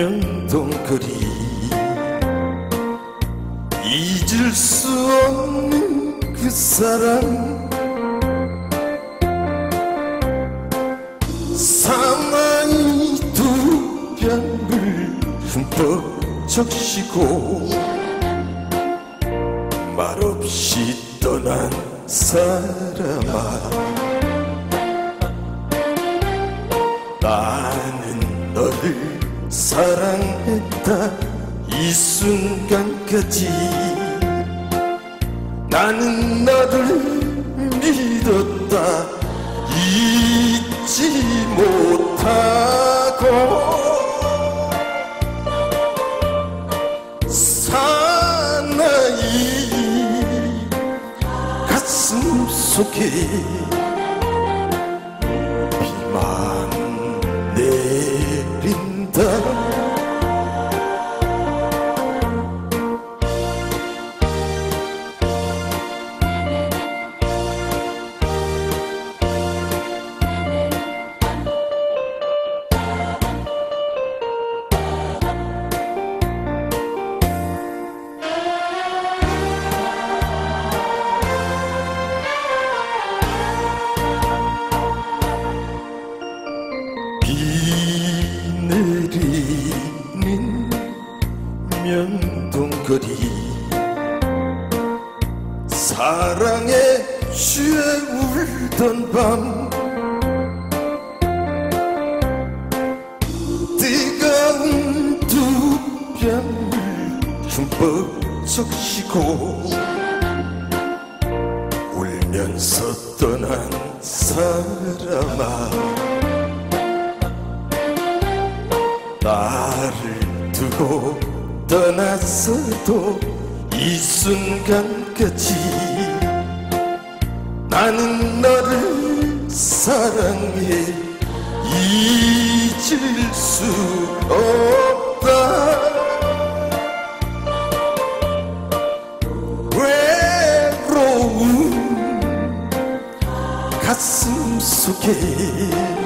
명동거리 잊을 수 없는 그 사랑. 사망이 두 뺨을 흠뻑 적시고 말없이 떠난 사람아. 나는 너를 사랑했다. 이 순간까지 나는 너를 믿었다. 잊지 못하고 사나이 가슴 속에 비 내리는 명동거리. 사랑에 취해 울던 밤. 뜨거운 두 뺨을 흠뻑 적시고 울면서 떠난 사람아 나를 두고 떠났어도 이 순간까지 나는 너를 사랑해 잊을 수 없다. 외로운 가슴 속에